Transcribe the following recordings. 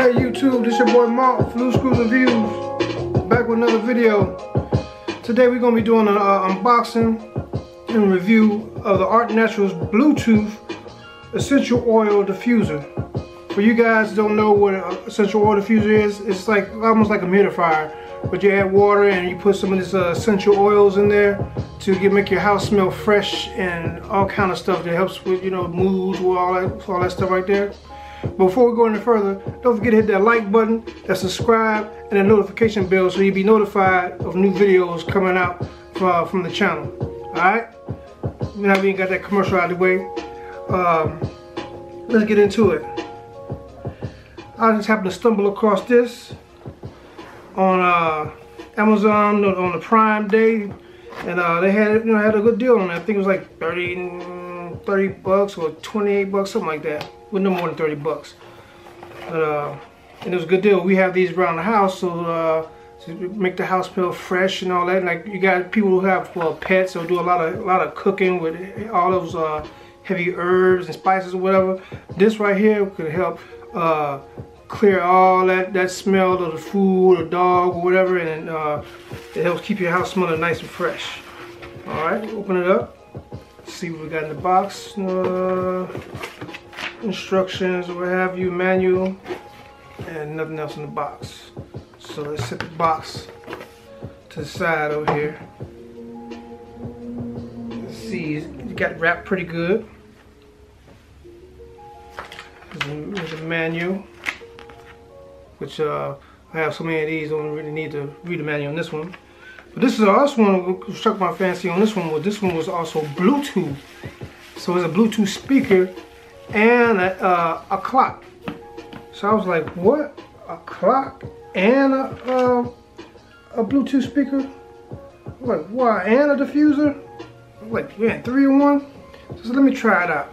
Okay, YouTube, this your boy Mark, Flu Screws Reviews, back with another video. Today we're going to be doing an uh, unboxing and review of the Art Naturals Bluetooth Essential Oil Diffuser. For you guys don't know what an essential oil diffuser is, it's like almost like a humidifier, but you add water and you put some of these uh, essential oils in there to get make your house smell fresh and all kind of stuff that helps with you know moods, all that all that stuff right there. Before we go any further, don't forget to hit that like button, that subscribe, and that notification bell so you'll be notified of new videos coming out from, from the channel. Alright? Now we got that commercial out of the way. Um, let's get into it. I just happened to stumble across this on uh, Amazon on the Prime Day, and uh, they had you know had a good deal on it. I think it was like 30, 30 bucks or 28 bucks, something like that with no more than 30 bucks. But, uh, and it was a good deal. We have these around the house so uh, to make the house feel fresh and all that. Like you got people who have well, pets or do a lot of a lot of cooking with all those uh, heavy herbs and spices or whatever. This right here could help uh, clear all that that smell of the food or dog or whatever, and uh, it helps keep your house smelling nice and fresh. All right, open it up. See what we got in the box. Uh, instructions or what have you, manual, and nothing else in the box. So let's set the box to the side over here. Let's see, it got wrapped pretty good. There's a, manual, which uh, I have so many of these, I don't really need to read the manual on this one. But this is also one struck my fancy on this one. Was this one was also Bluetooth. So it's a Bluetooth speaker and a, uh, a clock. So I was like, what? A clock and a, uh, a Bluetooth speaker? What? And a diffuser? Like, yeah, three in one? So let me try it out.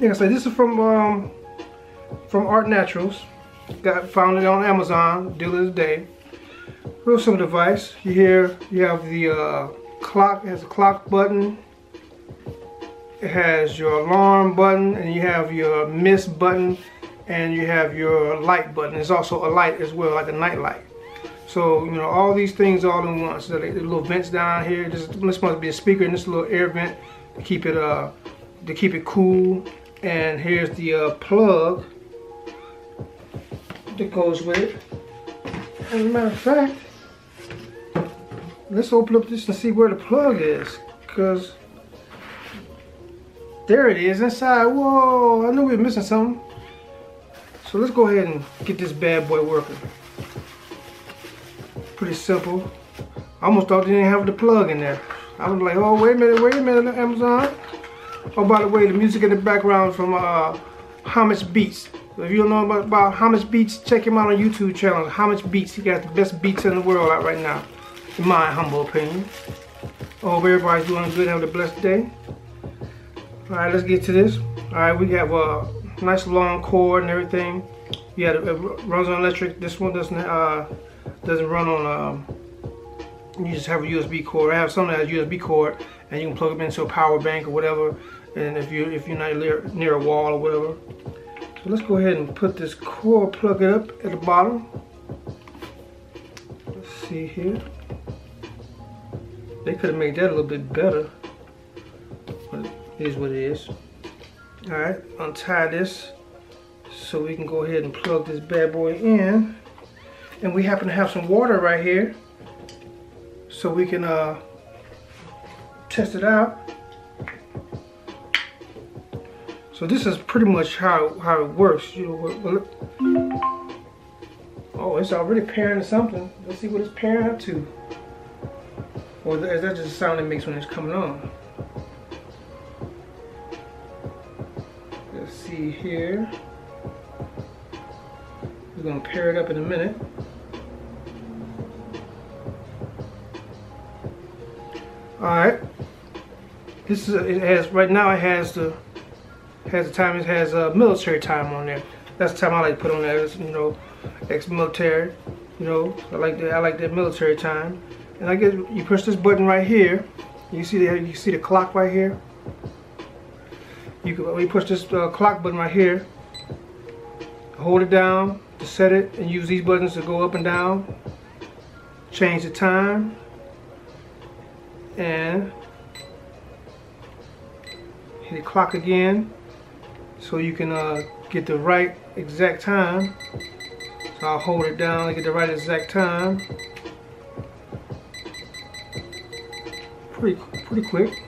Like I said, this is from um, from Art Naturals. Got found it on Amazon, deal of the day. Real simple device. You hear you have the uh, clock, it has a clock button, it has your alarm button and you have your mist button and you have your light button. It's also a light as well, like a night light. So, you know, all these things all in one. So the little vents down here. This, this must be a speaker and this little air vent to keep it uh to keep it cool. And here's the uh, plug that goes with it. As a matter of fact, let's open up this and see where the plug is. Because there it is inside. Whoa, I knew we were missing something. So let's go ahead and get this bad boy working. Pretty simple. I almost thought they didn't have the plug in there. I was like, oh, wait a minute, wait a minute, Amazon. Oh, by the way, the music in the background from uh, Beats. if you don't know about, about Beats, check him out on YouTube channel. Homage Beats, he got the best beats in the world out right now, in my humble opinion. I hope everybody's doing good, have a blessed day. All right, let's get to this. All right, we have a nice long cord and everything. Yeah, it runs on electric. This one doesn't uh, doesn't run on. Um, you just have a USB cord. I have some that has USB cord, and you can plug them into a power bank or whatever. And if you if you're not near, near a wall or whatever, so let's go ahead and put this cord, plug it up at the bottom. Let's see here. They could have made that a little bit better. Is what it is. All right, untie this so we can go ahead and plug this bad boy in. And we happen to have some water right here so we can uh, test it out. So this is pretty much how, how it works. You know, oh, it's already pairing to something. Let's see what it's pairing up to. Or is that just a sound it makes when it's coming on? See here. We're going to pair it up in a minute. Alright. This is it has right now it has the has the time it has a military time on there. That's the time I like to put on there. It's, you know, ex-military. You know, I like that I like that military time. And I get you push this button right here. You see the you see the clock right here you can you push this uh, clock button right here. Hold it down to set it and use these buttons to go up and down. Change the time. And hit the clock again so you can uh, get the right exact time. So I'll hold it down and get the right exact time. Pretty pretty quick.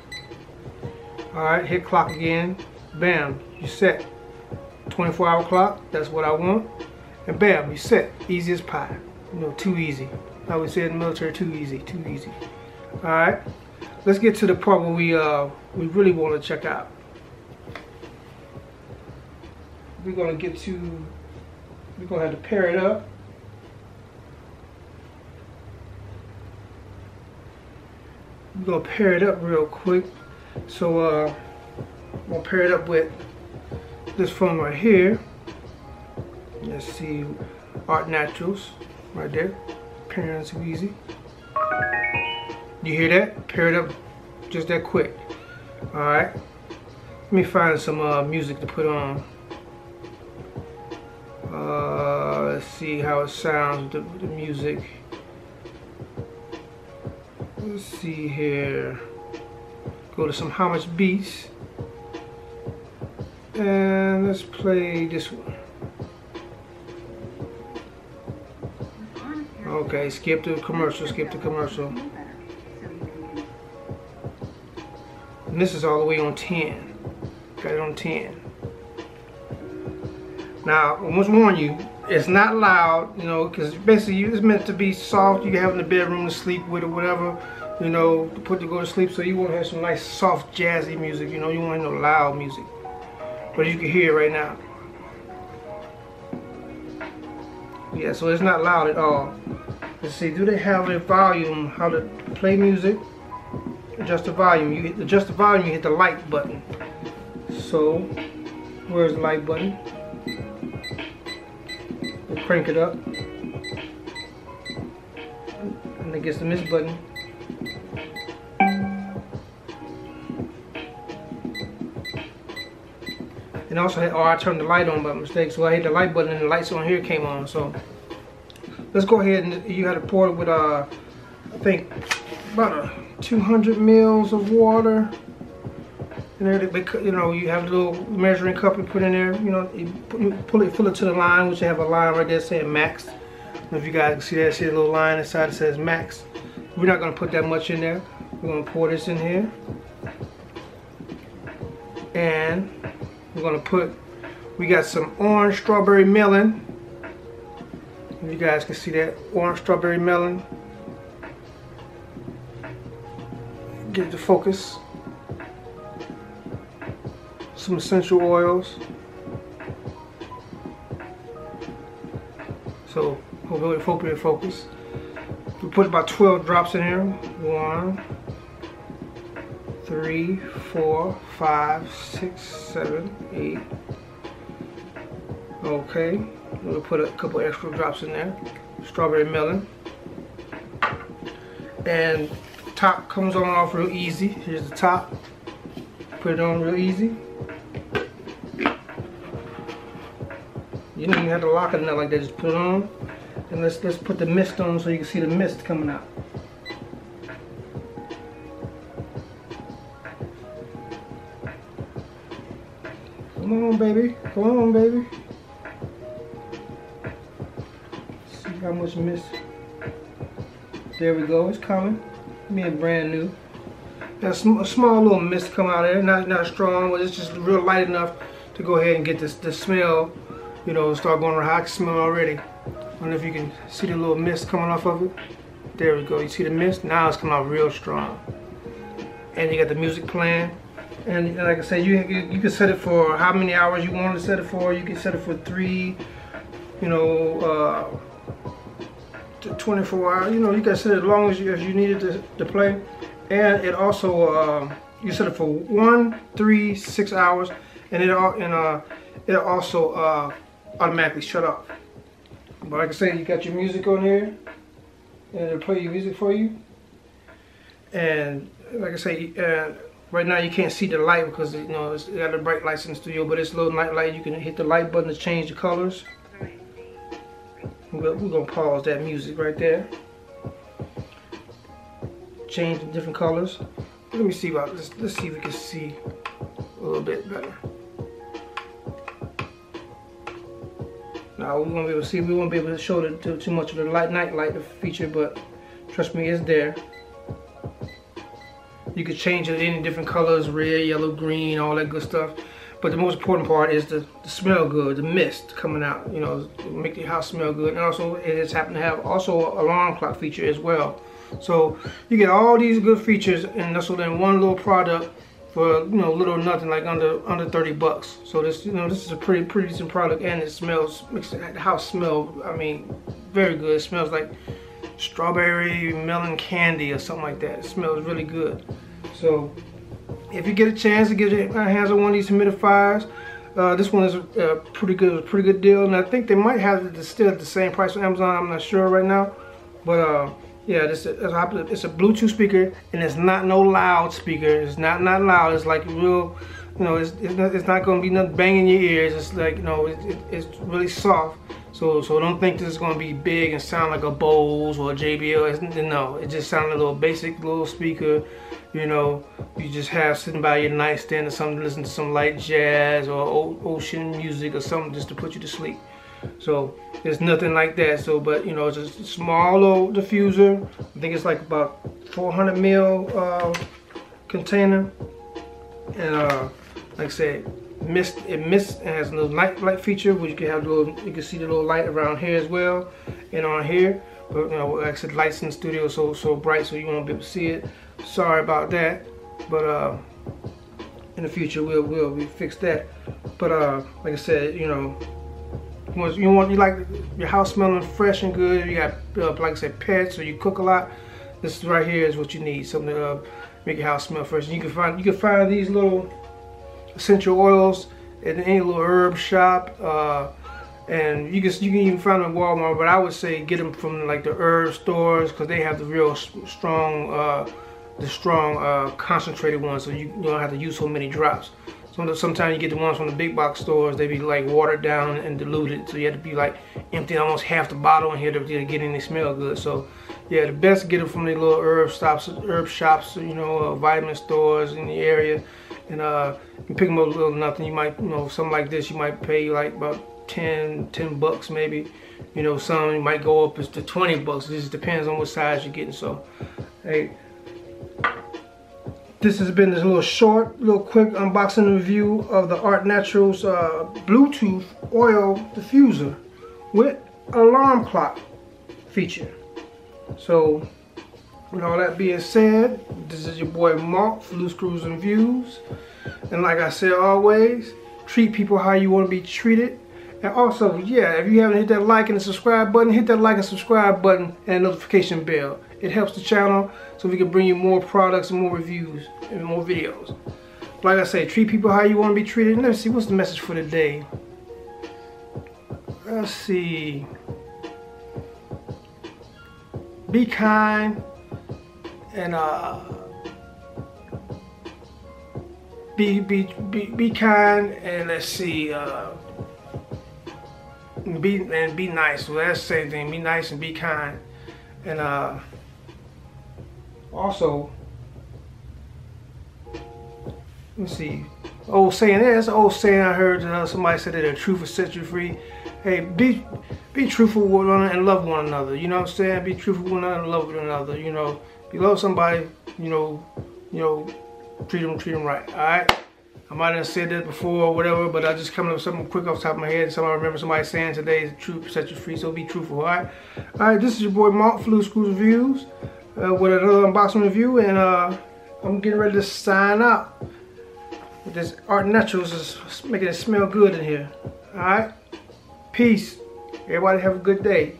Alright hit clock again bam you set 24 hour clock that's what I want. And bam you set easy as pie. You know too easy. I would say in the military too easy too easy. Alright let's get to the part where we uh we really want to check out. We're to get to we're to have to pair it up. We're to pair it up real quick. So uh I'm to pair it up with this phone right here. Let's see art naturals right there. Pairing too easy. You hear that? Pair it up just that quick. All right let me find some uh, music to put on. Uh, let's see how it sounds, the, the music. Let's see here. Go to some How Much Beats. And let's play this one. Okay, skip the commercial, skip the commercial. And this is all the way on 10. Got it on 10. Now, I must warn you, it's not loud, you know, because basically it's meant to be soft. You have in the bedroom to sleep with or whatever, you know, to put to go to sleep. So you want to have some nice, soft, jazzy music. You know, you want no loud music. But you can hear it right now. Yeah, so it's not loud at all. Let's see, do they have the volume, how to play music? Adjust the volume. You hit adjust the volume, you hit the light button. So, where's the light button? crank it up. And it gets the miss button. And also, oh, I turned the light on by mistake, so I hit the light button and the lights on here came on. So let's go ahead and you had to pour it with, uh, I think, about a 200 mils of water. And there, you know, you have a little measuring cup you put in there. You know, you pull it, fill it to the line, which you have a line right there saying max. if you guys can see that, see a little line inside that says max. We're not gonna put that much in there. We're gonna pour this in here, and we're gonna put. We got some orange strawberry melon. You guys can see that orange strawberry melon. Get it focus some essential oils. So hopefully, hopefully focus. We put about 12 drops in here. One, three, four, five, six, seven, eight. Okay, we'll put a couple extra drops in there. Strawberry melon. And top comes on off real easy. Here's the top. Put it on real easy. You don't even have to lock it in like that. Just put it on. And let's let's put the mist on so you can see the mist coming out. On, baby. Come on, baby. See how much mist. There we go. It's coming. Being brand new. Got a, small little mist come out of there. Not not strong, but it's just real light enough to go ahead and get this the smell you know, start going around. I smell already. I don't know if you can see the little mist coming off of it. There we go. You see the mist? Now it's coming out real strong. And you got the music playing. And like I said, you, you can set it for how many hours you want to set it for. You can set it for three, you know, uh, 24 hours. You know, you can set it as long as you, as you need it to, to play. And it also, uh, you set it for one, three, six hours. And it, all, and, uh, it also uh, automatically shut off. But like I said, you got your music on here, and it'll play your music for you. And like I say, uh, right now you can't see the light because you know it's got the bright lights in the studio, but it's a little night light. You can hit the light button to change the colors. we're gonna pause that music right there. Change the different colors. Let me see about this. Let's see if we can see a little bit better. Now we won't be able to see. We won't be able to show the, too, too much of the light night light feature, but trust me, it's there. You could change it any different colors, red, yellow, green, all that good stuff. But the most important part is the, the smell good, the mist coming out, you know, make the house smell good. And also it has happened to have also alarm clock feature as well. So you get all these good features and also in one little product for you know little nothing like under under 30 bucks. So this you know this is a pretty pretty decent product and it smells makes the house smell I mean very good. It smells like strawberry melon candy or something like that. It smells really good. So if you get a chance to get your hands on one of these humidifiers, uh, this one is a, pretty good, pretty good deal, and I think they might have it still at the same price on Amazon. I'm not sure right now, but uh, yeah, this is, it's a Bluetooth speaker, and it's not no loud speaker. It's not not loud. It's like real, you know, it's it's not, it's not gonna be nothing banging your ears. It's like you know, it, it, it's really soft. So so don't think this is gonna be big and sound like a Bose or a JBL. It's, no, it just sounds like a little basic little speaker you know, you just have sitting by your nightstand or something, listen to some light jazz or ocean music or something just to put you to sleep. So there's nothing like that. So, but you know, it's a small little diffuser. I think it's like about 400 mil uh, container, and uh, like I said, mist it mist it has a little light light feature where you can have little you can see the little light around here as well, and on here. But you know, like I said, lights in the studio so so bright so you won't be able to see it. Sorry about that, but uh, in the future we'll we'll we fix that. But uh, like I said, you know, once you want you like your house smelling fresh and good. You got uh, like I said, pets or you cook a lot. This right here is what you need. Something to uh, make your house smell fresh. And you can find you can find these little essential oils at any little herb shop. Uh, and you can you can even find them at Walmart, but I would say get them from like the herb stores because they have the real strong uh, the strong uh, concentrated ones so you, don't have to use so many drops. So sometimes you get the ones from the big box stores, they be like watered down and diluted. So you have to be like empty almost half the bottle in here to, to get any smell good. So yeah, the best get it from the little herb stops, herb shops, you know, uh, vitamin stores in the area. And uh, you pick them up a little nothing. You might, you know, something like this, you might pay like about 10, 10 bucks maybe. You know, some might go up as to 20 bucks. It just depends on what size you're getting. So, hey, this has been this little short, little quick unboxing review of the Art Naturals uh, Bluetooth oil diffuser with alarm clock feature. So, with all that being said, this is your boy Mark for Loose Screws and Views. And like I said always, treat people how you want to be treated. And also, yeah, if you haven't hit that like and subscribe button, hit that like and subscribe button and notification bell. It helps the channel so we can bring you more products and more reviews and more videos. Like I say, treat people how you want to be treated. And Let's see, what's the message for today? Let's see. Be kind and uh be be be be kind and let's see uh be and be nice. Well that's the same thing. Be nice and be kind. And uh also, let's see, old saying, yeah, that's an old saying I heard uh, somebody said that the truth will set you free. Hey, be be truthful with one another and love one another. You know what I'm saying? Be truthful with one another and love one another. You know, if you love somebody, you know, you know, treat them, treat them right. All right. I might have said that before or whatever, but I just coming up with something quick off the top of my head. Somebody remember somebody saying today is truth set you free, so be truthful, all right? All right, this is your boy Mark Flu Screws Reviews uh, with another unboxing review and uh, I'm getting ready to sign out. This Art Naturals is making it smell good in here. Alright? Peace. Everybody have a good day.